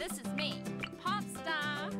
This is me, pop star.